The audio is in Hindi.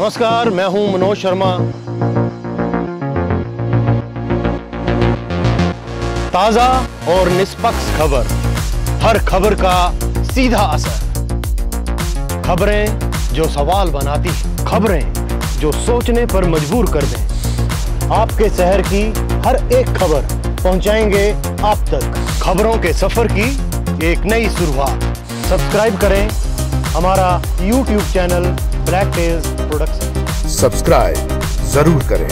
नमस्कार, मैं हूँ मनोज शर्मा। ताज़ा और निष्पक्ष खबर, हर खबर का सीधा असर। खबरें जो सवाल बनाती खबरें जो सोचने पर मजबूर कर दें। आपके शहर की हर एक खबर पहुंचाएँगे आप तक। खबरों के सफ़र की एक नई शुरुआत। सब्सक्राइब करें हमारा YouTube channel black tales production subscribe ज़रूर करें।